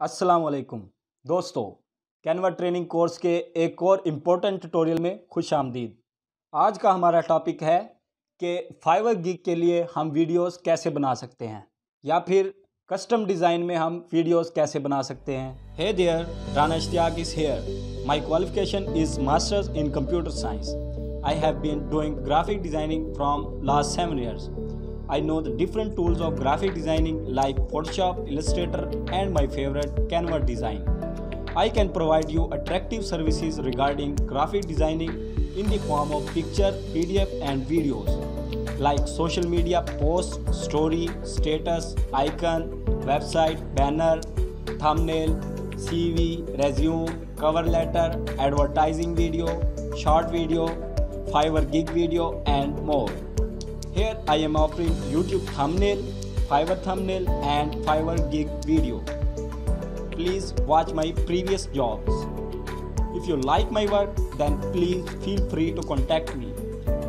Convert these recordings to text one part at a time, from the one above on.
अस्सलाम वालेकुम दोस्तों, कैनवा ट्रेनिंग कोर्स के एक और इम्पोर्टेंट ट्यूटोरियल में खुश आमदीद। आज का हमारा टॉपिक है कि फाइवर गिग के लिए हम वीडियोस कैसे बना सकते हैं, या फिर कस्टम डिज़ाइन में हम वीडियोस कैसे बना सकते हैं। Hey there Rana Ishtiaq is here my qualification is masters in computer science I have been doing graphic designing from last seven years I know the different tools of graphic designing like Photoshop, Illustrator, and my favorite Canva design. I can provide you attractive services regarding graphic designing in the form of picture, PDF, and videos like social media posts, story, status, icon, website, banner, thumbnail, CV, resume, cover letter, advertising video, short video, Fiverr gig video, and more. Here I am offering YouTube thumbnail, Fiverr thumbnail and Fiverr gig video. Please watch my previous jobs. If you like my work then please feel free to contact me.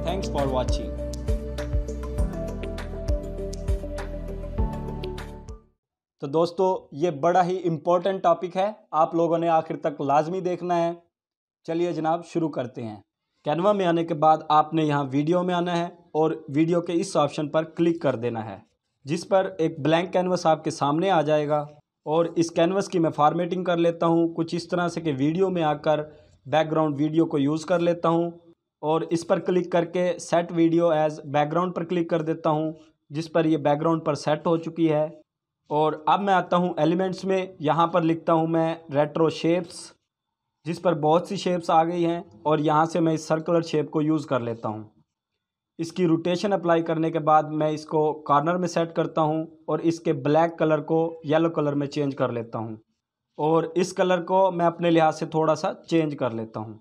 Thanks for watching. तो दोस्तों ये बड़ा ही important topic है आप लोगों ने आखिर तक लाजमी देखना है चलिए जनाब शुरू करते हैं कैनवा में आने के बाद आपने यहाँ वीडियो में आना है और वीडियो के इस ऑप्शन पर क्लिक कर देना है, जिस पर एक ब्लैंक कैनवस आपके सामने आ जाएगा। और इस कैनवस की मैं फार्मेटिंग कर लेता हूँ, कुछ इस तरह से कि वीडियो में आकर बैकग्राउंड वीडियो को यूज़ कर लेता हूँ। और इस पर क्लिक करके सेट वीडियो एज बैकग्राउंड पर क्लिक कर देता हूँ, जिस पर यह बैकग्राउंड पर सेट हो चुकी है। और अब मैं आता हूँ एलिमेंट्स में, यहाँ पर लिखता हूँ मैं रेट्रो शेप्स जिस पर बहुत सी शेप्स आ गई हैं और यहाँ से मैं इस सर्कुलर शेप को यूज़ कर लेता हूँ। इसकी रोटेशन अप्लाई करने के बाद मैं इसको कॉर्नर में सेट करता हूँ और इसके ब्लैक कलर को येलो कलर में चेंज कर लेता हूँ। और इस कलर को मैं अपने लिहाज से थोड़ा सा चेंज कर लेता हूँ।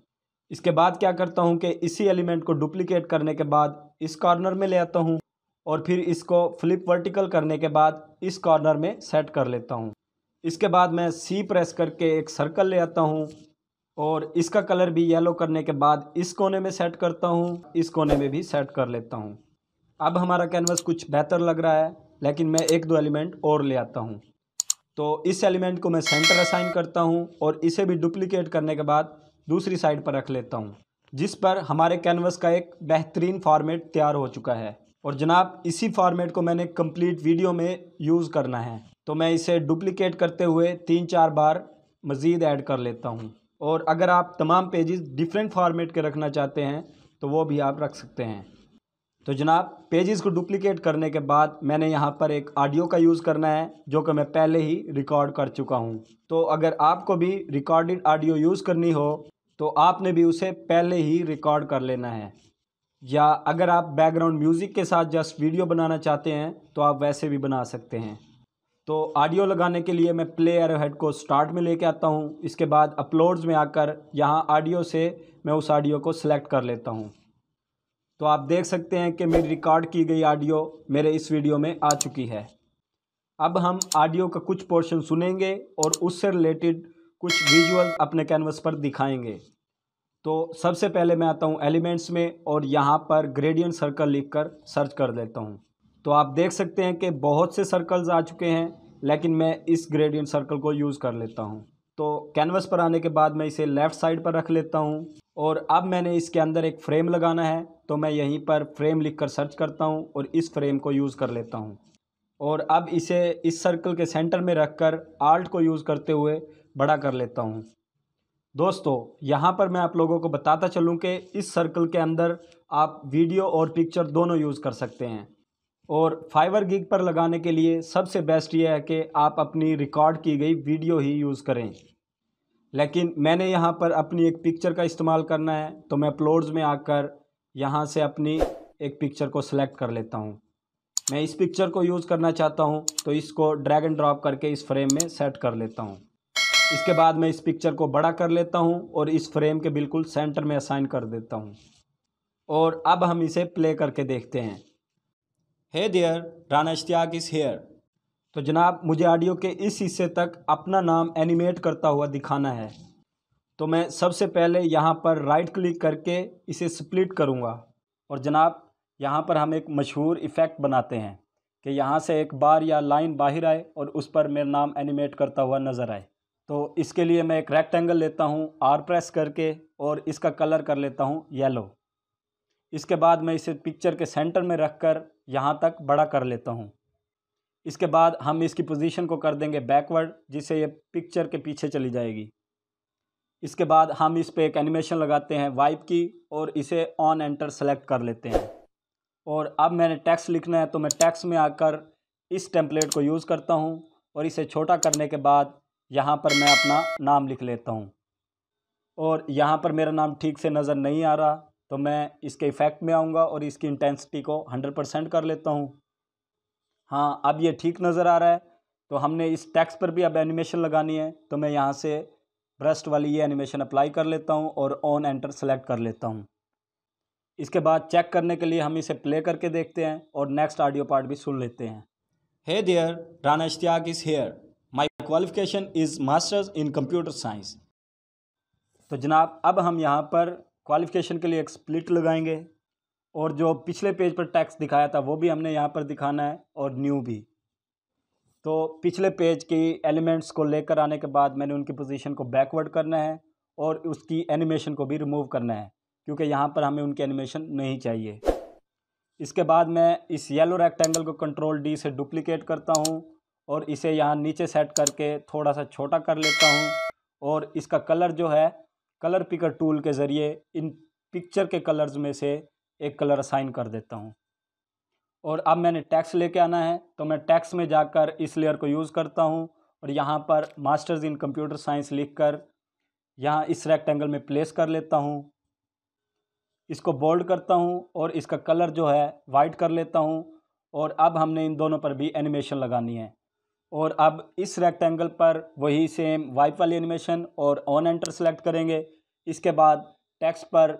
इसके बाद क्या करता हूँ कि इसी एलिमेंट को डुप्लीकेट करने के बाद इस कॉर्नर में ले आता हूँ और फिर इसको फ्लिप वर्टिकल करने के बाद इस कॉर्नर में सेट कर लेता हूँ। इसके बाद मैं सी प्रेस करके एक सर्कल ले आता हूँ और इसका कलर भी येलो करने के बाद इस कोने में सेट करता हूँ, इस कोने में भी सेट कर लेता हूँ। अब हमारा कैनवस कुछ बेहतर लग रहा है, लेकिन मैं एक दो एलिमेंट और ले आता हूँ। तो इस एलिमेंट को मैं सेंटर असाइन करता हूँ और इसे भी डुप्लीकेट करने के बाद दूसरी साइड पर रख लेता हूँ, जिस पर हमारे कैनवस का एक बेहतरीन फॉर्मेट तैयार हो चुका है। और जनाब, इसी फॉर्मेट को मैंने कंप्लीट वीडियो में यूज़ करना है। तो मैं इसे डुप्लीकेट करते हुए तीन चार बार मज़ीद ऐड कर लेता हूँ। और अगर आप तमाम पेजेस डिफरेंट फॉर्मेट के रखना चाहते हैं तो वो भी आप रख सकते हैं। तो जनाब पेजेस को डुप्लीकेट करने के बाद मैंने यहाँ पर एक ऑडियो का यूज़ करना है, जो कि मैं पहले ही रिकॉर्ड कर चुका हूँ। तो अगर आपको भी रिकॉर्डेड ऑडियो यूज़ करनी हो तो आपने भी उसे पहले ही रिकॉर्ड कर लेना है। या अगर आप बैकग्राउंड म्यूज़िक के साथ जस्ट वीडियो बनाना चाहते हैं तो आप वैसे भी बना सकते हैं। तो ऑडियो लगाने के लिए मैं प्ले एरो हेड को स्टार्ट में लेके आता हूँ। इसके बाद अपलोड्स में आकर यहाँ ऑडियो से मैं उस ऑडियो को सिलेक्ट कर लेता हूँ। तो आप देख सकते हैं कि मेरी रिकॉर्ड की गई ऑडियो मेरे इस वीडियो में आ चुकी है। अब हम ऑडियो का कुछ पोर्शन सुनेंगे और उससे रिलेटेड कुछ विजुअल अपने कैनवस पर दिखाएँगे। तो सबसे पहले मैं आता हूँ एलिमेंट्स में और यहाँ पर ग्रेडियंट सर्कल लिखकर सर्च कर देता हूँ। तो आप देख सकते हैं कि बहुत से सर्कल्स आ चुके हैं, लेकिन मैं इस ग्रेडियंट सर्कल को यूज़ कर लेता हूँ। तो कैनवस पर आने के बाद मैं इसे लेफ़्ट साइड पर रख लेता हूँ और अब मैंने इसके अंदर एक फ्रेम लगाना है तो मैं यहीं पर फ्रेम लिखकर सर्च करता हूँ और इस फ्रेम को यूज़ कर लेता हूँ। और अब इसे इस सर्कल के सेंटर में रखकर आल्ट को यूज़ करते हुए बड़ा कर लेता हूँ। दोस्तों, यहाँ पर मैं आप लोगों को बताता चलूँ कि इस सर्कल के अंदर आप वीडियो और पिक्चर दोनों यूज़ कर सकते हैं। और फाइवर गिग पर लगाने के लिए सबसे बेस्ट ये है कि आप अपनी रिकॉर्ड की गई वीडियो ही यूज़ करें। लेकिन मैंने यहाँ पर अपनी एक पिक्चर का इस्तेमाल करना है तो मैं अपलोड्स में आकर यहाँ से अपनी एक पिक्चर को सिलेक्ट कर लेता हूँ। मैं इस पिक्चर को यूज़ करना चाहता हूँ तो इसको ड्रैग एंड ड्रॉप करके इस फ्रेम में सेट कर लेता हूँ। इसके बाद मैं इस पिक्चर को बड़ा कर लेता हूँ और इस फ्रेम के बिल्कुल सेंटर में असाइन कर देता हूँ। और अब हम इसे प्ले करके देखते हैं। Hey there Rana Ishtiaq is here तो जनाब, मुझे ऑडियो के इस हिस्से तक अपना नाम एनिमेट करता हुआ दिखाना है। तो मैं सबसे पहले यहाँ पर राइट क्लिक करके इसे स्प्लिट करूँगा। और जनाब, यहाँ पर हम एक मशहूर इफ़ेक्ट बनाते हैं कि यहाँ से एक बार या लाइन बाहर आए और उस पर मेरा नाम एनिमेट करता हुआ नज़र आए। तो इसके लिए मैं एक रेक्टेंगल लेता हूँ आर प्रेस करके और इसका कलर कर लेता हूँ येलो इसके बाद मैं इसे पिक्चर के सेंटर में रख कर यहाँ तक बड़ा कर लेता हूँ। इसके बाद हम इसकी पोजीशन को कर देंगे बैकवर्ड जिससे ये पिक्चर के पीछे चली जाएगी। इसके बाद हम इस पर एक एनिमेशन लगाते हैं वाइप की और इसे ऑन एंटर सेलेक्ट कर लेते हैं। और अब मैंने टैक्स लिखना है तो मैं टैक्स में आकर इस टेम्पलेट को यूज़ करता हूँ और इसे छोटा करने के बाद यहाँ पर मैं अपना नाम लिख लेता हूँ। और यहाँ पर मेरा नाम ठीक से नज़र नहीं आ रहा। तो मैं इसके इफ़ेक्ट में आऊँगा और इसकी इंटेंसिटी को हंड्रेड परसेंट कर लेता हूँ। हाँ अब ये ठीक नज़र आ रहा है। तो हमने इस टैक्स पर भी अब एनिमेशन लगानी है। तो मैं यहाँ से ब्रस्ट वाली ये एनिमेशन अप्लाई कर लेता हूँ और ऑन एंटर सेलेक्ट कर लेता हूँ। इसके बाद चेक करने के लिए हम इसे प्ले करके देखते हैं और नेक्स्ट ऑडियो पार्ट भी सुन लेते हैं। Hey there Rana Ishtiaq is here my qualification is masters in computer science तो जनाब, अब हम यहाँ पर क्वालिफिकेशन के लिए एक स्प्लिट लगाएँगे। और जो पिछले पेज पर टैक्स दिखाया था, वो भी हमने यहाँ पर दिखाना है, और न्यू भी। तो पिछले पेज की एलिमेंट्स को लेकर आने के बाद मैंने उनकी पोजीशन को बैकवर्ड करना है, और उसकी एनिमेशन को भी रिमूव करना है, क्योंकि यहाँ पर हमें उनकी एनिमेशन नहीं चाहिए। इसके बाद मैं इस येलो रेक्टेंगल को कंट्रोल डी से डुप्लीकेट करता हूँ, और इसे यहाँ नीचे सेट करके थोड़ा सा छोटा कर लेता हूँ, और इसका कलर जो है कलर पिकर टूल के ज़रिए इन पिक्चर के कलर्स में से एक कलर असाइन कर देता हूँ। और अब मैंने टैक्स लेके आना है तो मैं टैक्स में जाकर इस लेयर को यूज़ करता हूँ और यहाँ पर मास्टर्स इन कंप्यूटर साइंस लिख कर यहाँ इस रेक्टेंगल में प्लेस कर लेता हूँ। इसको बोल्ड करता हूँ और इसका कलर जो है वाइट कर लेता हूँ और अब हमने इन दोनों पर भी एनिमेशन लगानी है। और अब इस रेक्टेंगल पर वही सेम वाइप वाली एनिमेशन और ऑन एंटर सेलेक्ट करेंगे। इसके बाद टेक्स्ट पर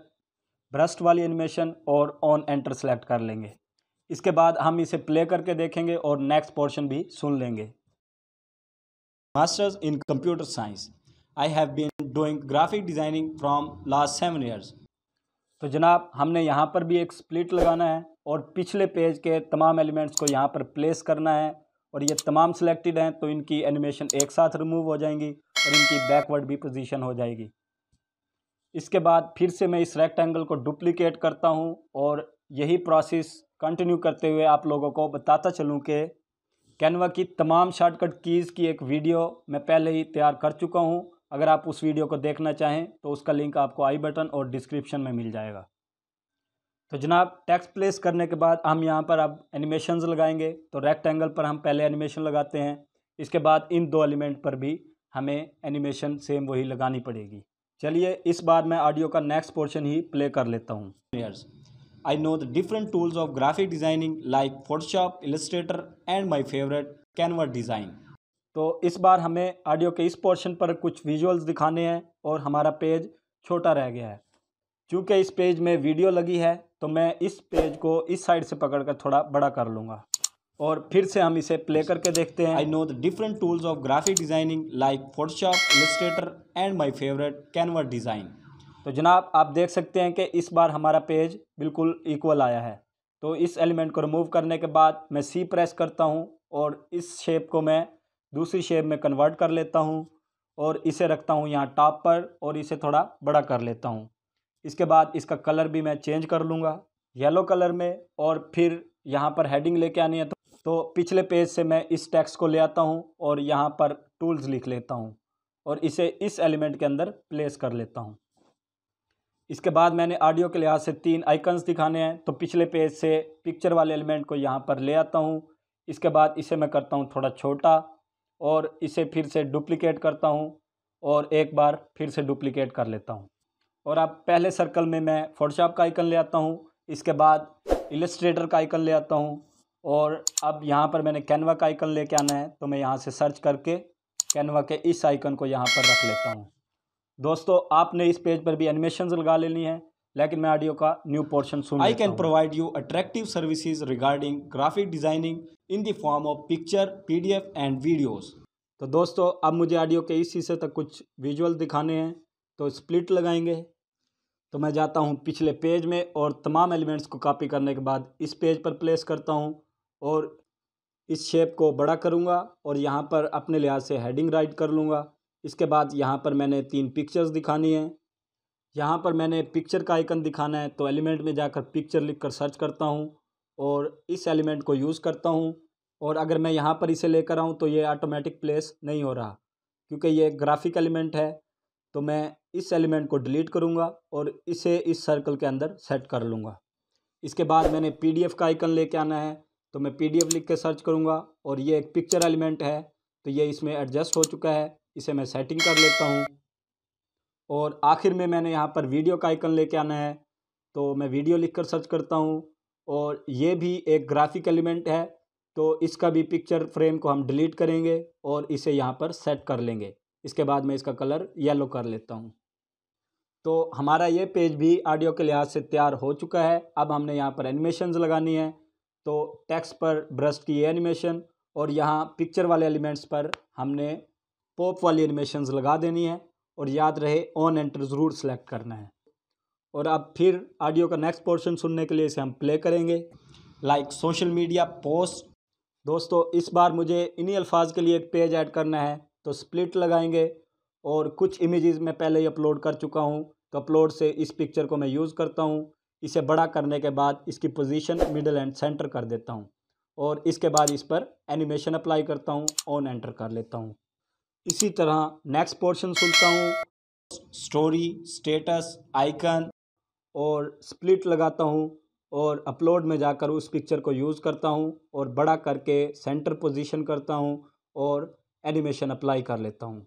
ब्रस्ट वाली एनिमेशन और ऑन एंटर सेलेक्ट कर लेंगे। इसके बाद हम इसे प्ले करके देखेंगे और नेक्स्ट पोर्शन भी सुन लेंगे। Masters in computer science I have been doing graphic designing from last seven years तो जनाब, हमने यहाँ पर भी एक स्प्लिट लगाना है और पिछले पेज के तमाम एलिमेंट्स को यहाँ पर प्लेस करना है। और ये तमाम सिलेक्टेड हैं तो इनकी एनिमेशन एक साथ रिमूव हो जाएँगी और इनकी बैकवर्ड भी पोजीशन हो जाएगी। इसके बाद फिर से मैं इस रेक्टेंगल को डुप्लीकेट करता हूँ और यही प्रोसेस कंटिन्यू करते हुए आप लोगों को बताता चलूँ कि कैनवा की तमाम शॉर्टकट कीज़ की एक वीडियो मैं पहले ही तैयार कर चुका हूँ। अगर आप उस वीडियो को देखना चाहें तो उसका लिंक आपको आई बटन और डिस्क्रिप्शन में मिल जाएगा। तो जनाब टेक्स्ट प्लेस करने के बाद हम यहाँ पर अब एनिमेशंस लगाएँगे। तो रेक्टेंगल पर हम पहले एनिमेशन लगाते हैं। इसके बाद इन दो एलिमेंट पर भी हमें एनिमेशन सेम वही लगानी पड़ेगी। चलिए, इस बार मैं ऑडियो का नेक्स्ट पोर्शन ही प्ले कर लेता हूँ। I know the different tools of graphic designing like Photoshop Illustrator and my favourite Canva design तो इस बार हमें ऑडियो के इस पोर्शन पर कुछ विजुअल्स दिखाने हैं और हमारा पेज छोटा रह गया है। चूँकि इस पेज में वीडियो लगी है तो मैं इस पेज को इस साइड से पकड़ कर थोड़ा बड़ा कर लूँगा। और फिर से हम इसे प्ले करके देखते हैं। I know the different tools of graphic designing like Photoshop Illustrator and my favourite Canva design तो जनाब आप देख सकते हैं कि इस बार हमारा पेज बिल्कुल इक्वल आया है। तो इस एलिमेंट को रिमूव करने के बाद मैं सी प्रेस करता हूँ और इस शेप को मैं दूसरी शेप में कन्वर्ट कर लेता हूँ और इसे रखता हूँ यहाँ टॉप पर और इसे थोड़ा बड़ा कर लेता हूँ। इसके बाद इसका कलर भी मैं चेंज कर लूँगा येलो कलर में और फिर यहाँ पर हेडिंग लेके आनी है तो, तो पिछले पेज से मैं इस टेक्स्ट को ले आता हूँ और यहाँ पर टूल्स लिख लेता हूँ और इसे इस एलिमेंट के अंदर प्लेस कर लेता हूँ। इसके बाद मैंने ऑडियो के लिहाज से तीन आइकन्स दिखाने हैं तो पिछले पेज से पिक्चर वाले एलिमेंट को यहाँ पर ले आता हूँ। इसके बाद इसे मैं करता हूँ थोड़ा छोटा और इसे फिर से डुप्लिकेट करता हूँ और एक बार फिर से डुप्लिकेट कर लेता हूँ। और अब पहले सर्कल में मैं फोटोशॉप का आइकन ले आता हूँ इसके बाद इलस्ट्रेटर का आइकन ले आता हूँ और अब यहाँ पर मैंने कैनवा का आइकन लेके आना है तो मैं यहाँ से सर्च करके कैनवा के इस आइकन को यहाँ पर रख लेता हूँ। दोस्तों आपने इस पेज पर भी एनिमेशन लगा लेनी है लेकिन मैं ऑडियो का new portion soon I can provide you attractive services regarding graphic designing in the form of picture PDF and videos तो दोस्तों अब मुझे ऑडियो के इस हिस्से तक कुछ विजुअल दिखाने हैं तो स्प्लिट लगाएँगे। तो मैं जाता हूँ पिछले पेज में और तमाम एलिमेंट्स को कॉपी करने के बाद इस पेज पर प्लेस करता हूँ और इस शेप को बड़ा करूँगा और यहाँ पर अपने लिहाज से हेडिंग राइट कर लूँगा। इसके बाद यहाँ पर मैंने तीन पिक्चर्स दिखानी है। यहाँ पर मैंने पिक्चर का आइकन दिखाना है तो एलिमेंट में जाकर पिक्चर लिख कर सर्च करता हूँ और इस एलिमेंट को यूज़ करता हूँ और अगर मैं यहाँ पर इसे लेकर आऊँ तो ये ऑटोमेटिक प्लेस नहीं हो रहा, क्योंकि ये ग्राफिक एलिमेंट है। तो मैं इस एलिमेंट को डिलीट करूँगा और इसे इस सर्कल के अंदर सेट कर लूँगा। इसके बाद मैंने पीडीएफ का आइकन लेके आना है तो मैं पीडीएफ लिख के सर्च करूँगा और ये एक पिक्चर एलिमेंट है तो ये इसमें एडजस्ट हो चुका है, इसे मैं सेटिंग कर लेता हूँ। और आखिर में मैंने यहाँ पर वीडियो का आइकन लेके आना है तो मैं वीडियो लिख कर सर्च करता हूँ और ये भी एक ग्राफिक एलिमेंट है तो इसका भी पिक्चर फ्रेम को हम डिलीट करेंगे और इसे यहाँ पर सेट कर लेंगे। इसके बाद मैं इसका कलर येलो कर लेता हूँ। तो हमारा ये पेज भी ऑडियो के लिहाज से तैयार हो चुका है। अब हमने यहाँ पर एनिमेशन लगानी है। तो टेक्स्ट पर ब्रस्ट की ये एनिमेशन और यहाँ पिक्चर वाले एलिमेंट्स पर हमने पॉप वाली एनिमेशन लगा देनी है और याद रहे ऑन एंटर ज़रूर सेलेक्ट करना है। और अब फिर ऑडियो का नेक्स्ट पोर्शन सुनने के लिए इसे हम प्ले करेंगे। Like social media post. दोस्तों, इस बार मुझे इन्हीं अल्फाज के लिए एक पेज ऐड करना है। तो स्प्लिट लगाएँगे और कुछ इमेजेस मैं पहले ही अपलोड कर चुका हूँ तो अपलोड से इस पिक्चर को मैं यूज़ करता हूँ। इसे बड़ा करने के बाद इसकी पोजीशन मिडल एंड सेंटर कर देता हूँ और इसके बाद इस पर एनिमेशन अप्लाई करता हूँ ऑन एंटर कर लेता हूँ। इसी तरह नेक्स्ट पोर्शन सुनता हूँ। स्टोरी स्टेटस आइकन और स्प्लिट लगाता हूँ और अपलोड में जाकर उस पिक्चर को यूज़ करता हूँ और बड़ा करके सेंटर पोजीशन करता हूँ और एनिमेशन अप्लाई कर लेता हूँ।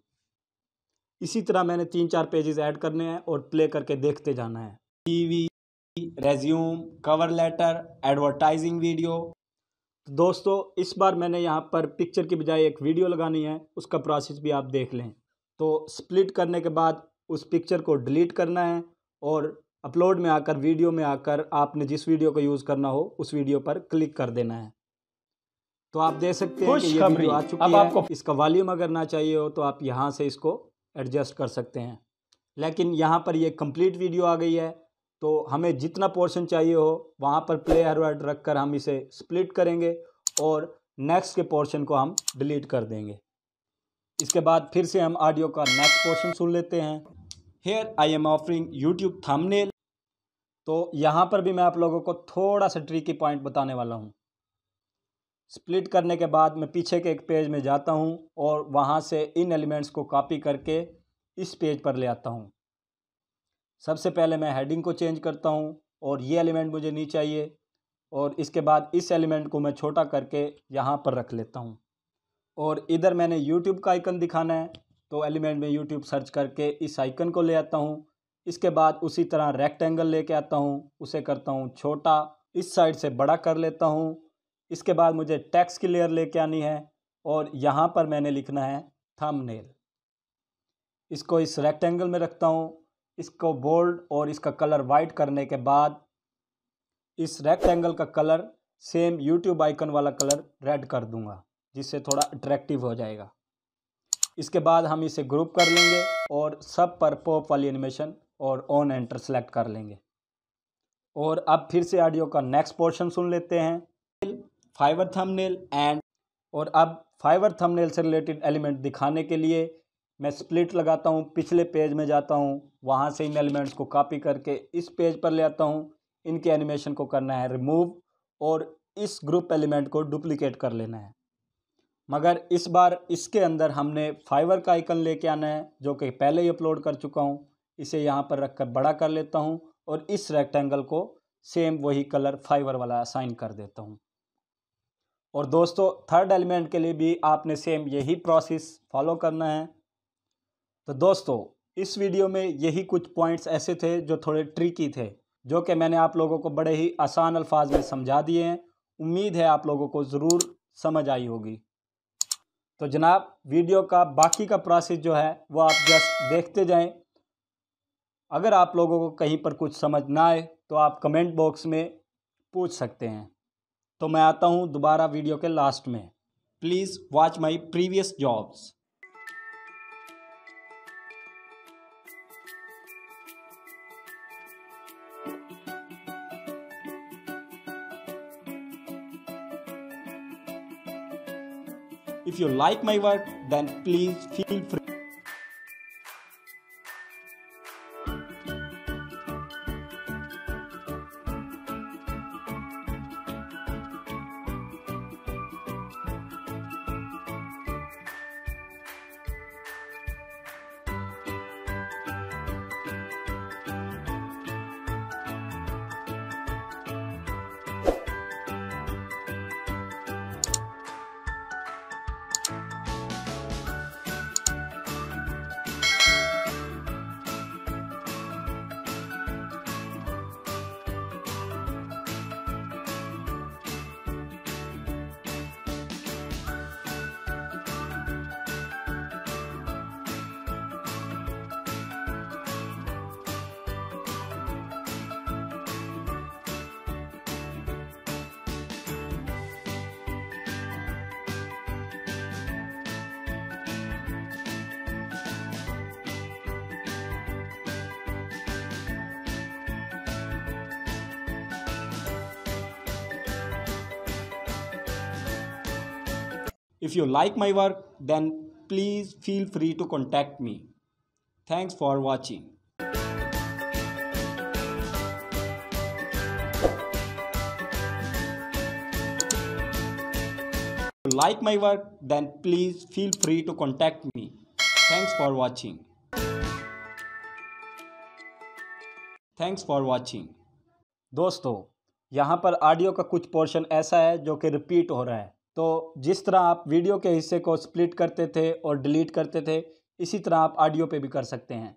इसी तरह मैंने तीन चार पेजेस ऐड करने हैं और प्ले करके देखते जाना है। TV resume cover letter advertising video तो दोस्तों, इस बार मैंने यहाँ पर पिक्चर की बजाय एक वीडियो लगानी है, उसका प्रोसेस भी आप देख लें। तो स्प्लिट करने के बाद उस पिक्चर को डिलीट करना है और अपलोड में आकर वीडियो में आकर आपने जिस वीडियो को यूज़ करना हो, उस वीडियो पर क्लिक कर देना है। तो आप देख सकते हैं कि ये वीडियो आ चुकी अब है। आपको इसका वॉल्यूम अगर ना चाहिए हो तो आप यहाँ से इसको एडजस्ट कर सकते हैं। लेकिन यहाँ पर ये कंप्लीट वीडियो आ गई है तो हमें जितना पोर्शन चाहिए हो वहाँ पर प्ले हर वर्ड रख कर हम इसे स्प्लिट करेंगे और नेक्स्ट के पोर्शन को हम डिलीट कर देंगे। इसके बाद फिर से हम ऑडियो का नेक्स्ट पोर्शन सुन लेते हैं। Here I am offering YouTube thumbnail तो यहाँ पर भी मैं आप लोगों को थोड़ा सा ट्रिकी पॉइंट बताने वाला हूँ। स्प्लिट करने के बाद मैं पीछे के एक पेज में जाता हूँ और वहाँ से इन एलिमेंट्स को कॉपी करके इस पेज पर ले आता हूँ। सबसे पहले मैं हेडिंग को चेंज करता हूँ और ये एलिमेंट मुझे नहीं चाहिए और इसके बाद इस एलिमेंट को मैं छोटा करके यहाँ पर रख लेता हूँ। और इधर मैंने यूट्यूब का आइकन दिखाना है तो एलिमेंट में यूट्यूब सर्च करके इस आइकन को ले आता हूँ। इसके बाद उसी तरह रेक्टेंगल लेके आता हूँ, उसे करता हूँ छोटा, इस साइड से बड़ा कर लेता हूँ इसके बाद मुझे टैक्स की लेयर लेके आनी है और यहाँ पर मैंने लिखना है थंबनेल इसको इस रेक्टेंगल में रखता हूँ, इसको बोल्ड और इसका कलर वाइट करने के बाद इस रेक्टेंगल का कलर सेम यूट्यूब आइकन वाला कलर रेड कर दूँगा, जिससे थोड़ा अट्रैक्टिव हो जाएगा। इसके बाद हम इसे ग्रुप कर लेंगे और सब पर पॉप वाली एनिमेशन और ऑन एंटर सेलेक्ट कर लेंगे। और अब फिर से ऑडियो का नेक्स्ट पोर्शन सुन लेते हैं। फाइवर थंबनेल एंड और अब फाइवर थंबनेल से रिलेटेड एलिमेंट दिखाने के लिए मैं स्प्लिट लगाता हूँ, पिछले पेज में जाता हूँ, वहाँ से इन एलिमेंट्स को कॉपी करके इस पेज पर ले आता हूँ, इनके एनिमेशन को करना है रिमूव और इस ग्रुप एलिमेंट को डुप्लीकेट कर लेना है। मगर इस बार इसके अंदर हमने फाइवर का आइकन लेके आना है, जो कि पहले ही अपलोड कर चुका हूँ, इसे यहाँ पर रख कर बड़ा कर लेता हूँ और इस रेक्टेंगल को सेम वही कलर फाइवर वाला असाइन कर देता हूँ। और दोस्तों थर्ड एलिमेंट के लिए भी आपने सेम यही प्रोसेस फॉलो करना है। तो दोस्तों, इस वीडियो में यही कुछ पॉइंट्स ऐसे थे जो थोड़े ट्रिकी थे, जो कि मैंने आप लोगों को बड़े ही आसान अल्फाज में समझा दिए हैं। उम्मीद है आप लोगों को ज़रूर समझ आई होगी। तो जनाब वीडियो का बाकी का प्रोसेस जो है, वो आप जस्ट देखते जाएँ। अगर आप लोगों को कहीं पर कुछ समझ ना आए तो आप कमेंट बॉक्स में पूछ सकते हैं। तो मैं आता हूँ दोबारा वीडियो के लास्ट में please watch my previous jobs If you like my work, then please feel free. If you like my work, then please feel free to contact me. Thanks for watching. If you like my work, then please feel free to contact me. Thanks for watching. Thanks for watching. दोस्तों यहाँ पर audio का कुछ portion ऐसा है जो कि repeat हो रहा है तो जिस तरह आप वीडियो के हिस्से को स्प्लिट करते थे और डिलीट करते थे, इसी तरह आप ऑडियो पे भी कर सकते हैं।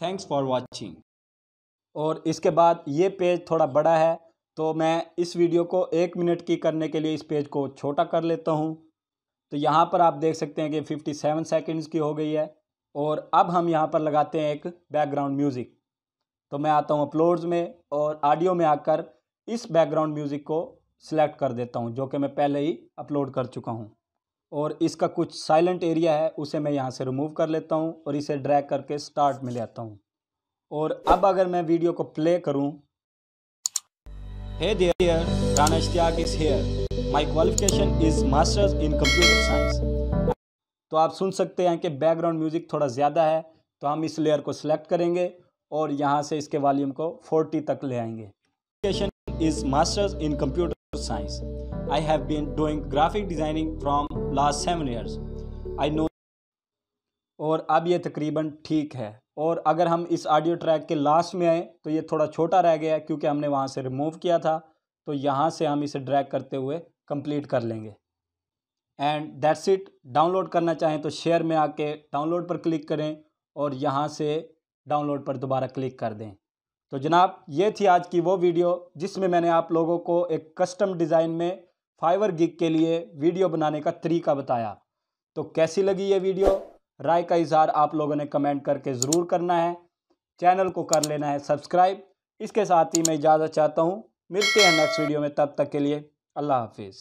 Thanks for watching. और इसके बाद ये पेज थोड़ा बड़ा है तो मैं इस वीडियो को एक मिनट की करने के लिए इस पेज को छोटा कर लेता हूँ। तो यहाँ पर आप देख सकते हैं कि 57 सेकंड्स की हो गई है, और अब हम यहाँ पर लगाते हैं एक बैकग्राउंड म्यूज़िक तो मैं आता हूँ अपलोड्स में और ऑडियो में आकर इस बैकग्राउंड म्यूज़िक को सिलेक्ट कर देता हूँ, जो कि मैं पहले ही अपलोड कर चुका हूँ। और इसका कुछ साइलेंट एरिया है, उसे मैं यहाँ से रिमूव कर लेता हूँ और इसे ड्रैग करके स्टार्ट में ले आता हूँ। और अब अगर मैं वीडियो को प्ले करूँ। My qualification is masters in computer science तो आप सुन सकते हैं कि बैकग्राउंड म्यूज़िक थोड़ा ज़्यादा है तो हम इस लेयर को सिलेक्ट करेंगे। और यहाँ से इसके वॉल्यूम को 40 तक ले आएँगे। Education is masters in computer science I have been doing graphic designing from last seven years I know और अब ये तकरीबन ठीक है। और अगर हम इस ऑडियो ट्रैक के लास्ट में आए तो ये थोड़ा छोटा रह गया क्योंकि हमने वहाँ से रिमूव किया था। तो यहाँ से हम इसे ड्रैग करते हुए कंप्लीट कर लेंगे। एंड दैट्स इट डाउनलोड करना चाहें तो शेयर में आके डाउनलोड पर क्लिक करें और यहाँ से डाउनलोड पर दोबारा क्लिक कर दें। तो जनाब, ये थी आज की वो वीडियो जिसमें मैंने आप लोगों को एक कस्टम डिज़ाइन में फाइवर गिग के लिए वीडियो बनाने का तरीका बताया। तो कैसी लगी ये वीडियो? राय का इजहार आप लोगों ने कमेंट करके ज़रूर करना है। चैनल को कर लेना है सब्सक्राइब। इसके साथ ही मैं इजाज़त चाहता हूँ। मिलते हैं नेक्स्ट वीडियो में, तब तक के लिए अल्लाह हाफिज़।